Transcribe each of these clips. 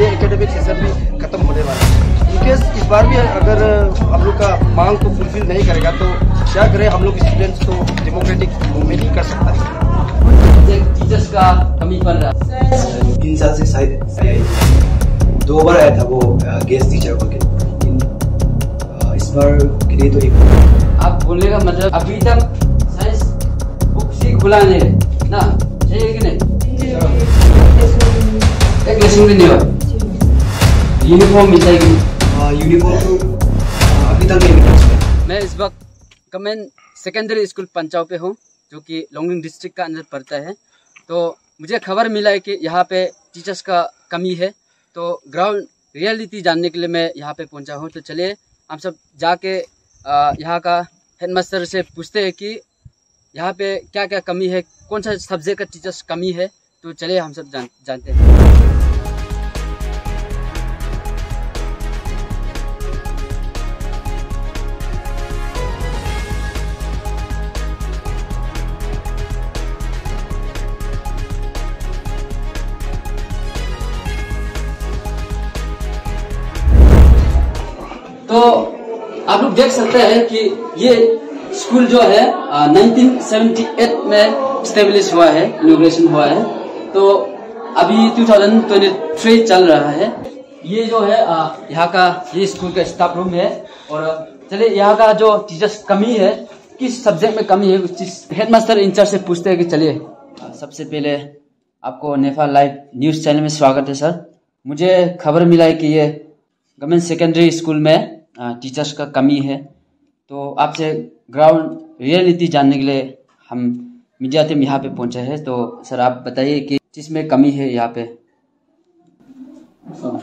ये academic session भी खत्म होने वाला है। इनकेस इस बार भी अगर हम लोग का मांग को फुलफिल नहीं करेगा तो क्या करें हम लोग स्टूडेंट्स तो डेमोक्रेटिक मूवमेंट ही कर सकता। है टीचर्स का कमी पड़ रहा है। तीन साल से शायद दो बार आया था वो गेस्ट टीचर होके लेकिन अ, इस बार के लिए तो एक आप बोलने का मतलब अभी तक साइंस बुक ही खुला नहीं है ना? सही है कि नहीं? एक लेसन भी नहीं हुआ। यूनिफॉर्म मिलता है कि नहीं? यूनिफॉर्म तो अभी तक नहीं मिला। मैं इस वक्त गवर्नमेंट सेकेंडरी स्कूल पंचाव पे हूँ जो कि लोंगडिंग डिस्ट्रिक्ट का अंदर पड़ता है। तो मुझे खबर मिला है कि यहाँ पे टीचर्स का कमी है। तो ग्राउंड रियलिटी जानने के लिए मैं यहाँ पे पहुँचा हूँ। तो चलिए हम सब जाके यहाँ का हेडमास्टर से पूछते हैं कि यहाँ पे क्या क्या कमी है कौन सा सब्जेक्ट का टीचर्स कमी है? तो चलिए हम सब जान जानते हैं। तो आप लोग देख सकते हैं कि ये स्कूल जो है आ, 1978 में स्टेब्लिश हुआ है इनोग्रेशन हुआ है। तो अभी 2023 चल रहा है। ये जो है यहाँ का ये स्कूल का स्टाफ रूम है। और चलिए यहाँ का जो टीचर्स कमी है किस सब्जेक्ट में कमी है उस चीज़ हेडमास्टर इंचार्ज से पूछते हैं कि चलिए सबसे पहले आपको नेपाल लाइव न्यूज़ चैनल में स्वागत है सर मुझे खबर मिला है कि ये गवर्नमेंट सेकेंडरी स्कूल में टीचर्स का कमी है। तो आपसे ग्राउंड रियलिटी जानने के लिए हम मीडिया टीम यहाँ पे पहुँचे हैं। तो सर आप बताइए कि किसमें कमी है यहाँ पे?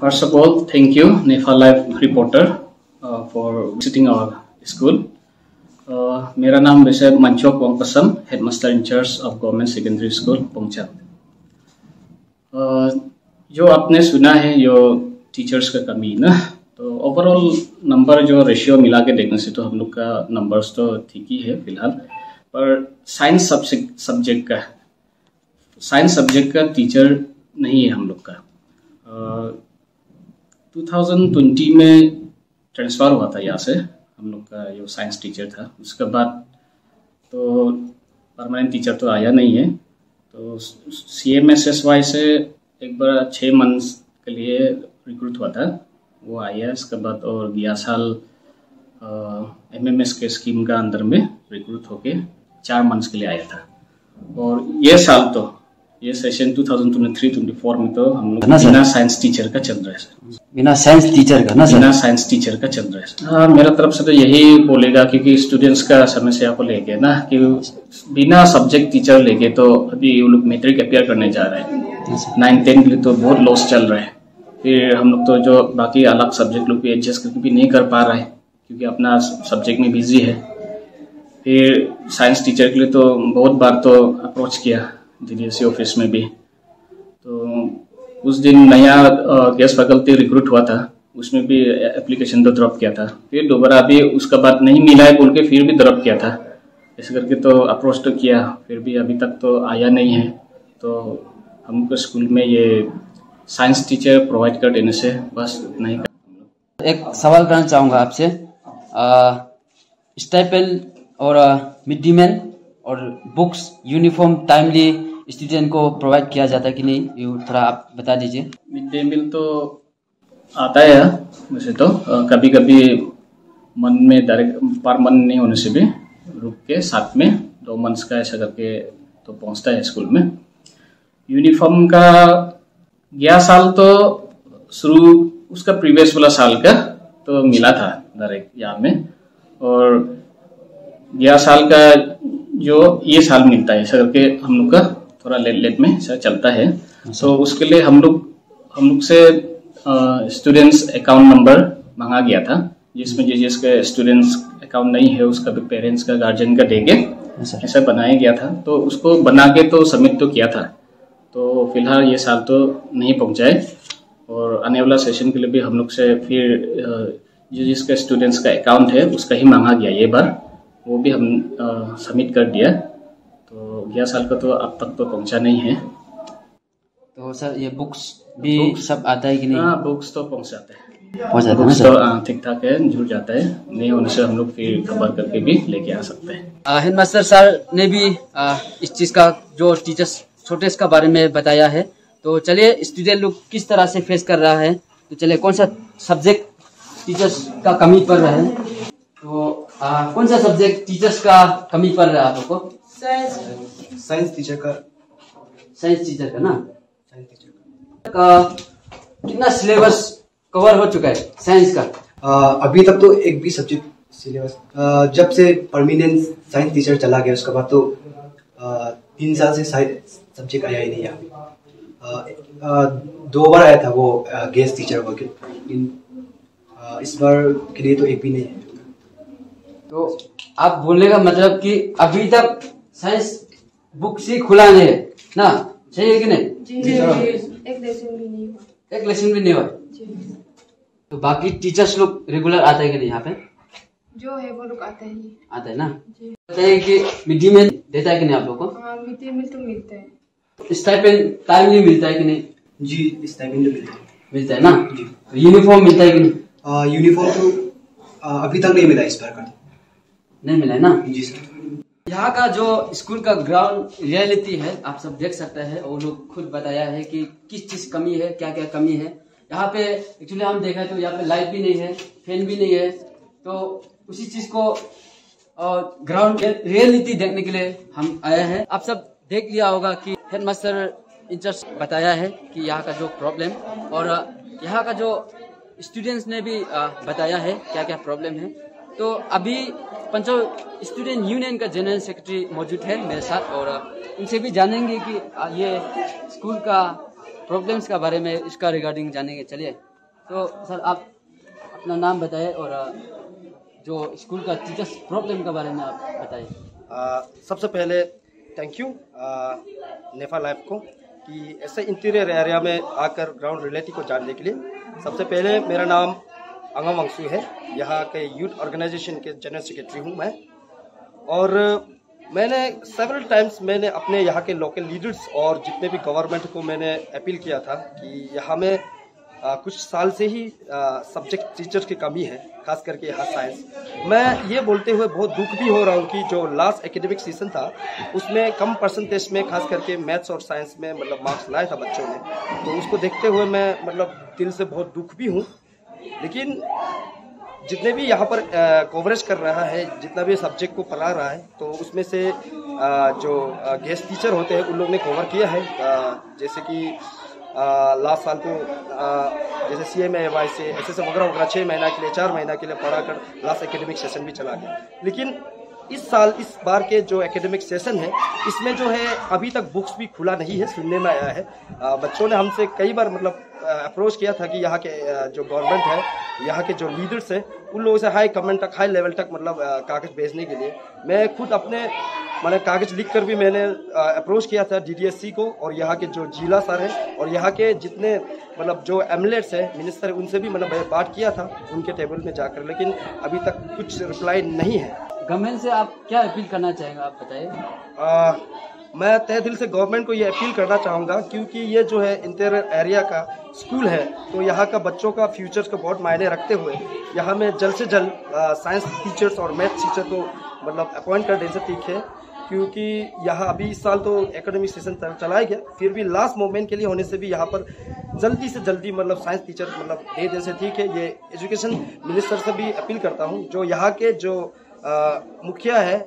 First of all thank you NEFA Nepal reporter for visiting our. Uh, मेरा नाम वैसे Manchok Wangpasam headmaster incharge of government secondary school Pongcha जो आपने सुना है जो टीचर्स का कमी ना तो ओवरऑल नंबर जो रेशियो मिला के देखने से तो हम लोग का नंबर्स तो ठीक ही है फ़िलहाल। पर साइंस सब्जेक्ट का साइंस सब्जेक्ट का टीचर नहीं है हम लोग का। टू थाउज़ेंड ट्वेंटी में ट्रांसफ़र हुआ था यहाँ से, हम लोग का जो साइंस टीचर था। उसके बाद तो परमानेंट टीचर तो आया नहीं है। तो C M S S Y से एक बार छः मंथ्स के लिए रिक्रूट हुआ था। वो आई आया इसके बाद और गया साल एम एम एस के स्कीम का अंदर में रिक्रूट होके चार मंथ्स के लिए आया था। और ये साल तो ये सेशन 2023-24 में तो हम लोग बिना साइंस टीचर का चल रहा है सर। बिना साइंस टीचर का ना सर। बिना साइंस टीचर का चल रहा है सर। हाँ मेरा तरफ़ से तो यही बोलेगा क्योंकि स्टूडेंट्स का समस्या को लेके ना कि बिना सब्जेक्ट टीचर लेके तो अभी वो लोग मेट्रिक अपियर करने जा रहे हैं। नाइन टेन के लिए तो बहुत लॉस चल रहा है। फिर हम लोग तो जो बाकी अलग सब्जेक्ट लोग भी एडजस्ट करके भी नहीं कर पा रहे है, क्योंकि अपना सब्जेक्ट में बिज़ी है। फिर साइंस टीचर के लिए तो बहुत बार तो अप्रोच किया डी ऑफ़िस में भी। तो उस दिन नया गैस फैकल्टी रिक्रूट हुआ था, उसमें भी एप्लीकेशन तो ड्रॉप किया था। फिर दोबारा अभी उसका बाद नहीं मिला है बोल के फिर भी ड्रॉप किया था। ऐसे करके तो अप्रोच तो किया, फिर भी अभी तक तो आया नहीं है। तो हमको स्कूल में ये साइंस टीचर प्रोवाइड कर देने से बस उतना ही। एक सवाल करना चाहूँगा आपसे। स्टाइपेल और मिड डे मील और बुक्स यूनिफॉर्म टाइमली स्टूडेंट को प्रोवाइड किया जाता है कि नहीं ये थोड़ा आप बता दीजिए। मिड डे मील तो आता है वैसे तो कभी कभी मन में डायरेक्ट पर मन नहीं होने से भी रुक के साथ में दो मंथ्स का ऐसा करके तो पहुँचता है स्कूल में। यूनिफॉर्म का गया साल तो शुरू उसका प्रीवियस वाला साल का तो मिला था डायरेक्ट यहाँ में। और गया साल का जो ये साल मिलता है ऐसा करके हम लोग का थोड़ा लेट लेट में ऐसा चलता है। सो तो उसके लिए हम लोग हम लोग से स्टूडेंट्स अकाउंट नंबर मांगा गया था जिसमें जिस जिसका स्टूडेंट्स अकाउंट नहीं है उसका भी पेरेंट्स का गार्जियन का देके ऐसा बनाया गया था। तो उसको बना के तो सबमिट तो किया था। तो फ़िलहाल ये साल तो नहीं पहुँचाए और आने वाला सेशन के लिए भी हम लोग से फिर जो जिसका स्टूडेंट्स का अकाउंट है उसका ही मांगा गया ये बार। वो भी हम सबमिट कर दिया। तो गया साल का तो अब तक तो पहुँचा नहीं है। तो सर ये बुक्स भी Books? सब आता है कि नहीं? हाँ बुक्स तो पहुँच जाते हैं बुक्स तो हाँ, ठीक ठाक है जुड़ जाता है। नहीं होने से हम लोग फिर कवर करके भी लेके आ सकते हैं। हेडमास्टर सर ने भी आ, इस चीज़ का जो टीचर्स छोटेस का बारे में बताया है। तो चलिए स्टूडेंट लोग किस तरह से फेस कर रहा है? तो चलिए कौन सा सब्जेक्ट टीचर्स का कमी पड़ रहा है? तो आ, कौन सा सब्जेक्ट टीचर्स का कमी पड़ रहा है आप लोग को? साइंस टीचर का। साइंस टीचर का ना? साइंस टीचर का। कितना सिलेबस कवर हो चुका है साइंस का? का अभी तक तो एक भी सब्जेक्ट सिलेबस जब से परमानेंट साइंस टीचर चला गया उसके बाद तो आ, तीन साल से सब्जेक्ट आया ही नहीं यहाँ दो बार आया था वो गेस्ट टीचर करके लेकिन इस बार के लिए तो एक भी नहीं है। तो आप बोलने का मतलब कि अभी तक साइंस बुक से खुला नहीं है ना? सही है कि नहीं? जी जी, एक लेसन भी नहीं हुआ। एक लेसन भी नहीं हुआ? जी तो बाकी टीचर्स लोग रेगुलर आते हैं कि नहीं यहाँ पे? जो है वो लोग आते हैं। आते हैं ना? जी। बताइए कि मिड डे मील देता है कि नहीं आप लोग को? हाँ मिड डे मील तो मिलते हैं। स्टाइपेंड टाइमली मिलता है कि नहीं? जी टाइम मिलता है। मिलता है ना? जी। यूनिफॉर्म मिलता है कि नहीं? यूनिफॉर्म तो अभी तक नहीं मिला इस बार का। नहीं मिला है ना? जी सर यहाँ का जो स्कूल का ग्राउंड रियलिटी है आप सब देख सकते हैं वो लोग खुद बताया है कि किस चीज़ कमी है क्या क्या कमी है। यहाँ पे एक्चुअली हम देखा तो यहाँ पे लाइट भी नहीं है फ़ैन भी नहीं है। तो उसी चीज़ को ग्राउंड रियलिटी देखने के लिए हम आए हैं। आप सब देख लिया होगा कि हेडमास्टर इंचार्ज बताया है कि यहाँ का जो प्रॉब्लम और यहाँ का जो स्टूडेंट्स ने भी बताया है क्या क्या प्रॉब्लम है। तो अभी पंचो स्टूडेंट यूनियन का जनरल सेक्रेटरी मौजूद है मेरे साथ, और उनसे भी जानेंगे कि ये स्कूल का प्रॉब्लम्स का बारे में, इसका रिगार्डिंग जानेंगे। चलिए तो सर आप अपना नाम बताइए और जो स्कूल का टीचर्स प्रॉब्लम के बारे में आप बताइए सबसे पहले थैंक यू नेफा लाइफ को, कि ऐसे इंटीरियर एरिया में आकर ग्राउंड रियलिटी को जानने के लिए। सबसे पहले मेरा नाम अंगम अंशु है। यहाँ के यूथ ऑर्गेनाइजेशन के जनरल सेक्रेटरी हूँ मैं। और मैंने सेवरल टाइम्स मैंने अपने यहाँ के लोकल लीडर्स और जितने भी गवर्नमेंट को मैंने अपील किया था कि यहाँ में आ, कुछ साल से ही सब्जेक्ट टीचर्स की कमी है खास करके यहाँ साइंस मैं ये बोलते हुए बहुत दुख भी हो रहा हूँ कि जो लास्ट एकेडमिक सीज़न था उसमें कम परसेंटेज में खास करके मैथ्स और साइंस में मतलब मार्क्स लाया था बच्चों ने। तो उसको देखते हुए मैं मतलब दिल से बहुत दुख भी हूँ। लेकिन जितने भी यहाँ पर कवरेज कर रहा है जितना भी सब्जेक्ट को पढ़ा रहा है तो उसमें से आ, जो गेस्ट टीचर होते हैं उन लोग ने कवर किया है। आ, जैसे कि लास्ट साल को जैसे सी एम वाई से एस ऐसे वगैरह वगैरह छः महीना के लिए, चार महीना के लिए पढ़ा कर लास्ट एकेडमिक सेशन भी चला गया। लेकिन इस साल, इस बार के जो एकेडमिक सेशन है, इसमें जो है, अभी तक बुक्स भी खुला नहीं है, सुनने में आया है। बच्चों ने हमसे कई बार मतलब अप्रोच किया था कि यहाँ के जो गवर्नमेंट है, यहाँ के जो लीडर्स हैं, उन लोगों से हाई कमेंट तक हाई लेवल तक मतलब कागज़ भेजने के लिए। मैं खुद अपने मैंने कागज़ लिख कर भी मैंने अप्रोच किया था डीडीएससी को, और यहाँ के जो जिला सर हैं, और यहाँ के जितने मतलब जो एमलेट्स हैं मिनिस्टर उनसे भी मतलब बात किया था, उनके टेबल में जाकर। लेकिन अभी तक कुछ रिप्लाई नहीं है। गवर्नमेंट से आप क्या अपील करना चाहेंगे, आप बताइए। मैं तय दिल से गवर्नमेंट को ये अपील करना चाहूँगा, क्योंकि ये जो है इंटीरियर एरिया का स्कूल है तो यहाँ का बच्चों का फ्यूचर्स को बहुत मायने रखते हुए, यहाँ में जल्द से जल्द साइंस टीचर्स और मैथ टीचर को मतलब अपॉइंट कर देने से ठीक है, क्योंकि यहाँ अभी इस साल तो एकेडमिक सेशन चलाया गया, फिर भी लास्ट मोमेंट के लिए होने से भी यहाँ पर जल्दी से जल्दी मतलब साइंस टीचर मतलब दे देने से ठीक है, ये एजुकेशन मिनिस्टर से भी अपील करता हूँ, जो यहाँ के जो मुखिया है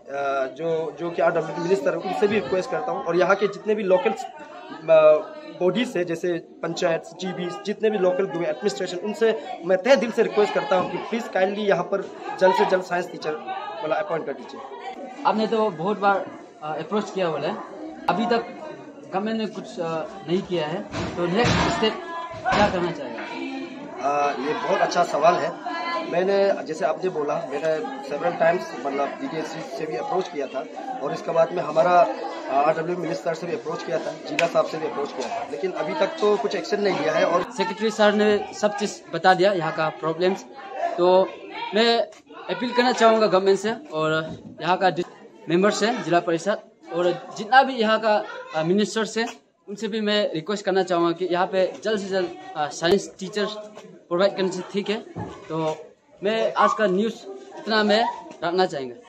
जो जो कि आर डब्ल्यू मिनिस्टर है उनसे भी रिक्वेस्ट करता हूँ। और यहाँ के जितने भी लोकल बॉडीज है जैसे पंचायत जी बी जितने भी लोकल एडमिनिस्ट्रेशन उनसे मैं तय दिल से रिक्वेस्ट करता हूँ कि प्लीज़ काइंडली यहाँ पर जल्द से जल्द साइंस टीचर मतलब अपॉइंट कर दीजिए। आपने तो बहुत बार अप्रोच किया बोला अभी तक गवर्नमेंट ने कुछ नहीं किया है। तो नेक्स्ट स्टेप क्या करना चाहिए आ, ये बहुत अच्छा सवाल है। मैंने, जैसे आपने बोला, मैंने सेवरल टाइम्स मतलब डी से भी अप्रोच किया था और इसके बाद में हमारा आर डब्ल्यू मिनिस्टर से भी अप्रोच किया था, जिला साहब से भी अप्रोच किया था। लेकिन अभी तक तो कुछ एक्शन नहीं लिया है और सेक्रेटरी सर ने सब चीज़ बता दिया, यहाँ का प्रॉब्लम्स तो मैं अपील करना चाहूँगा गवर्नमेंट से और यहाँ का मेंबर्स है, जिला परिषद। और जितना भी यहाँ का मिनिस्टर से उनसे भी मैं रिक्वेस्ट करना चाहूँगा कि यहाँ पे जल्द से जल्द साइंस टीचर्स प्रोवाइड करने से ठीक है। तो मैं आज का न्यूज़ इतना मैं रखना चाहेंगे।